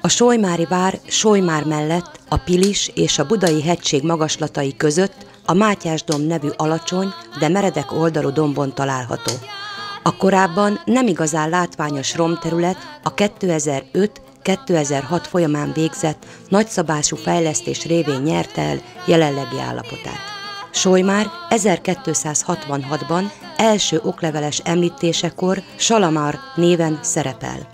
A Solymári vár Solymár mellett a Pilis és a Budai hegység magaslatai között a Mátyásdom nevű alacsony, de meredek oldalú dombon található. A korábban nem igazán látványos romterület a 2005-2006 folyamán végzett nagyszabású fejlesztés révén nyerte el jelenlegi állapotát. Solymár 1266-ban első okleveles említésekor Salamar néven szerepel.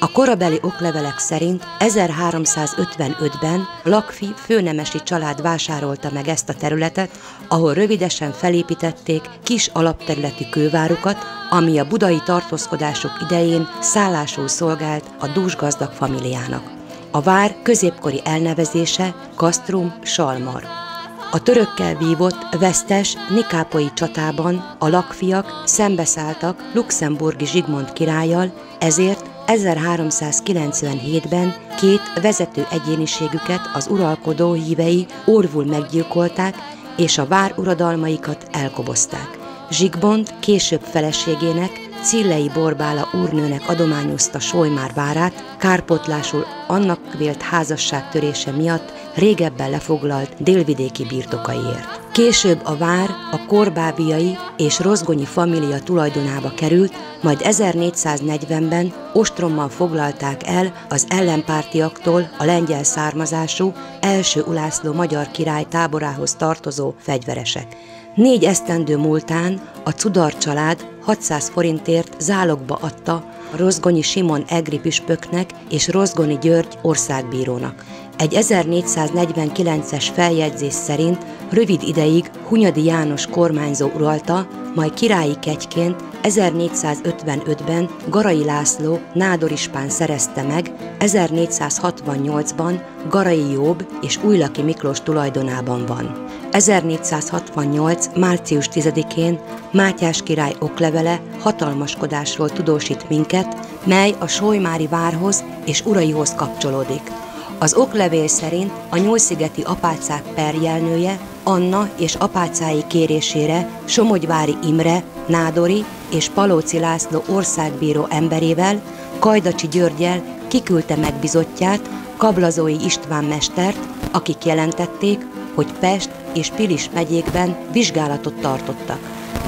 A korabeli oklevelek szerint 1355-ben Lakfi főnemesi család vásárolta meg ezt a területet, ahol rövidesen felépítették kis alapterületi kővárukat, ami a budai tartózkodások idején szállásul szolgált a dúsgazdag familiának. A vár középkori elnevezése Castrum Salmar. A törökkel vívott vesztes Nikápoi csatában a lakfiak szembeszálltak Luxemburgi Zsigmond királlyal, ezért 1397-ben két vezető egyéniségüket az uralkodó hívei orvul meggyilkolták, és a vár uradalmaikat elkobozták. Zsigbond később feleségének, Cillei Borbála úrnőnek adományozta Solymár várát, kárpotlásul annak vélt házasság törése miatt régebben lefoglalt délvidéki birtokaiért. Később a vár a korbábiai és rozgonyi família tulajdonába került, majd 1440-ben ostrommal foglalták el az ellenpártiaktól a lengyel származású első Ulászló magyar király táborához tartozó fegyveresek. Négy esztendő múltán a Cudar család 600 forintért zálogba adta a Rozgonyi Simon Egri püspöknek és Rozgoni György országbírónak. Egy 1449-es feljegyzés szerint rövid ideig Hunyadi János kormányzó uralta, majd királyi kegyként 1455-ben Garai László nádorispán szerezte meg, 1468-ban Garai Jobb és Újlaki Miklós tulajdonában van. 1468. március 10-én Mátyás király oklevele hatalmaskodásról tudósít minket, mely a Solymári várhoz és uraihoz kapcsolódik. Az oklevél szerint a nyúlszigeti apácák perjelnője Anna és apácái kérésére Somogyvári Imre, Nádori és Palóci László országbíró emberével, Kajdacsi Györgyel kiküldte megbizottját, Kablazói István mestert, akik jelentették, hogy Pest és Pilis megyékben vizsgálatot tartottak.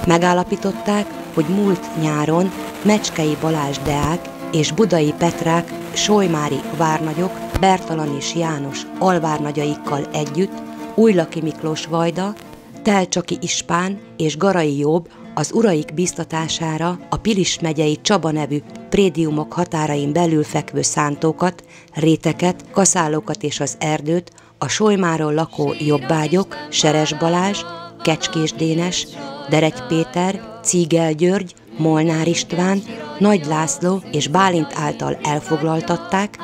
Megállapították, hogy múlt nyáron Mecskei Balázs Deák és Budai Petrák Solymári várnagyok Bertalan és János alvárnagyaikkal együtt Újlaki Miklós Vajda, Telcsaki Ispán és Garai Jobb az uraik biztatására a Pilis megyei Csaba nevű prédiumok határain belül fekvő szántókat, réteket, kaszálókat és az erdőt a Solymáról lakó jobbágyok, Seres Balázs, Kecskés Dénes, Derek Péter, Cígel György, Molnár István, Nagy László és Bálint által elfoglaltatták,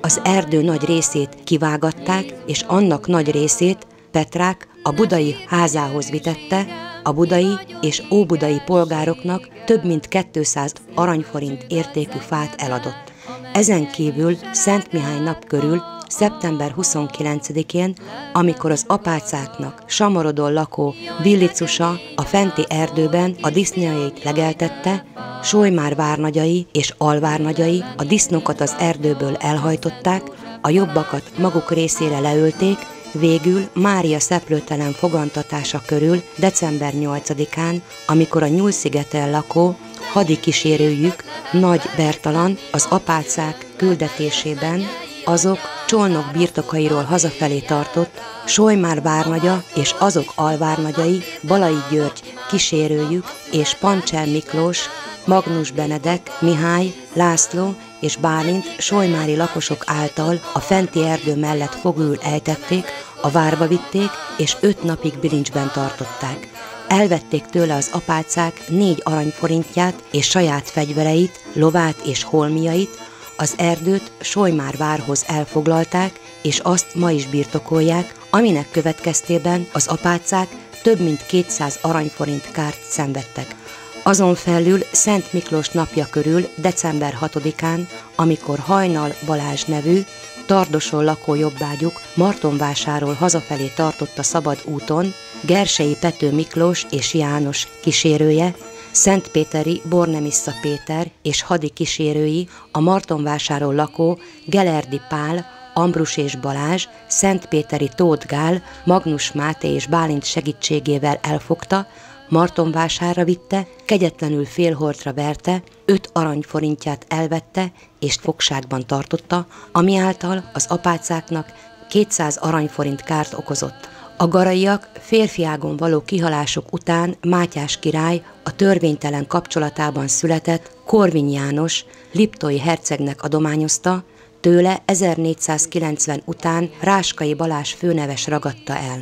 az erdő nagy részét kivágatták, és annak nagy részét Petrák a budai házához vitette, a budai és óbudai polgároknak több mint 200 aranyforint értékű fát eladott. Ezen kívül Szent Mihály nap körül szeptember 29-én, amikor az apácáknak Samarodon lakó Villicusa a fenti erdőben a disznójait legeltette, Solymár várnagyai és alvárnagyai a disznókat az erdőből elhajtották, a jobbakat maguk részére leölték, Végül Mária szeplőtelen fogantatása körül december 8-án, amikor a Nyúlszigeten lakó hadi kísérőjük Nagy Bertalan az apácák küldetésében azok Csolnok birtokairól hazafelé tartott, Solymár várnagya és azok alvárnagyai, Balai György kísérőjük és Pancsel Miklós, Magnus Benedek, Mihály, László és Bálint Solymári lakosok által a fenti erdő mellett fogul ejtették, a várba vitték, és öt napig bilincsben tartották. Elvették tőle az apácák négy aranyforintját és saját fegyvereit, lovát és holmiait, az erdőt Solymár várhoz elfoglalták, és azt ma is birtokolják, aminek következtében az apácák több mint 200 aranyforint kárt szenvedtek. Azon felül Szent Miklós napja körül, december 6-án, amikor Hajnal Balázs nevű, Tardoson lakó jobbágyuk Martonvásáról hazafelé tartott a szabad úton, Gersei Pető Miklós és János kísérője, Szentpéteri Bornemissza Péter és hadi kísérői, a Martonvásáron lakó Gelerdi Pál, Ambrus és Balázs, Szentpéteri Tóth Gál, Magnus Máté és Bálint segítségével elfogta, Martonvására vitte, kegyetlenül félhortra verte, öt aranyforintját elvette és fogságban tartotta, ami által az apácáknak 200 aranyforint kárt okozott. A garaiak férfiágon való kihalások után Mátyás király a törvénytelen kapcsolatában született Korvin János Liptói hercegnek adományozta, tőle 1490 után Ráskai Balás főneves ragadta el.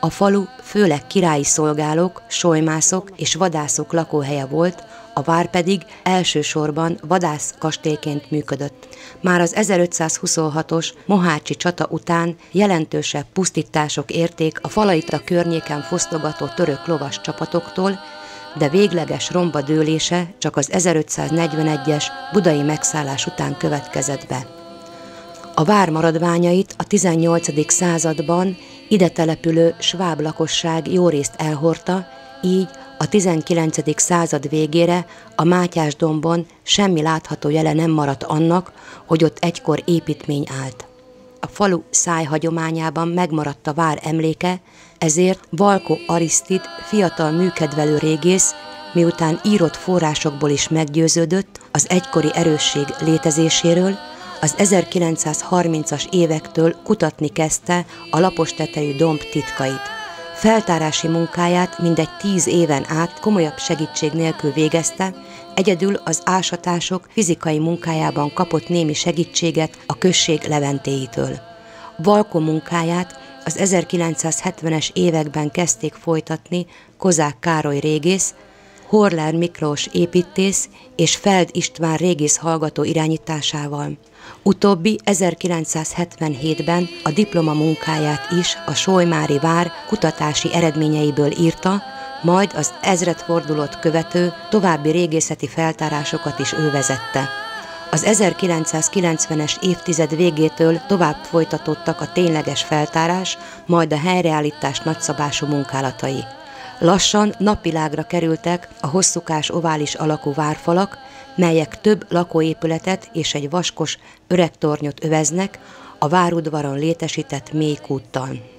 A falu főleg királyi szolgálók, solymászok és vadászok lakóhelye volt, a vár pedig elsősorban vadász kastélyként működött. Már az 1526-os Mohácsi csata után jelentősebb pusztítások érték a a környéken fosztogató török lovas csapatoktól, de végleges romba dőlése csak az 1541-es budai megszállás után következett be. A vár maradványait a 18. században ide települő sváb lakosság jó részt elhordta, így a 19. század végére a Mátyás dombon semmi látható jele nem maradt annak, hogy ott egykor építmény állt. A falu szájhagyományában megmaradt a vár emléke, ezért Valko Arisztid fiatal műkedvelő régész, miután írott forrásokból is meggyőződött az egykori erősség létezéséről, az 1930-as évektől kutatni kezdte a lapos tetejű domb titkait. Feltárási munkáját mindegy tíz éven át komolyabb segítség nélkül végezte, egyedül az ásatások fizikai munkájában kapott némi segítséget a község leventéitől. Valko munkáját az 1970-es években kezdték folytatni Kozák Károly régész, Horler Miklós építész és Feld István régész hallgató irányításával. Utóbbi 1977-ben a diploma munkáját is a Solymári vár kutatási eredményeiből írta, majd az ezredfordulót követő további régészeti feltárásokat is ő vezette. Az 1990-es évtized végétől tovább folytatódtak a tényleges feltárás, majd a helyreállítás nagyszabású munkálatai. Lassan napvilágra kerültek a hosszúkás ovális alakú várfalak, melyek több lakóépületet és egy vaskos öreg tornyot öveznek a várudvaron létesített mély kúttal.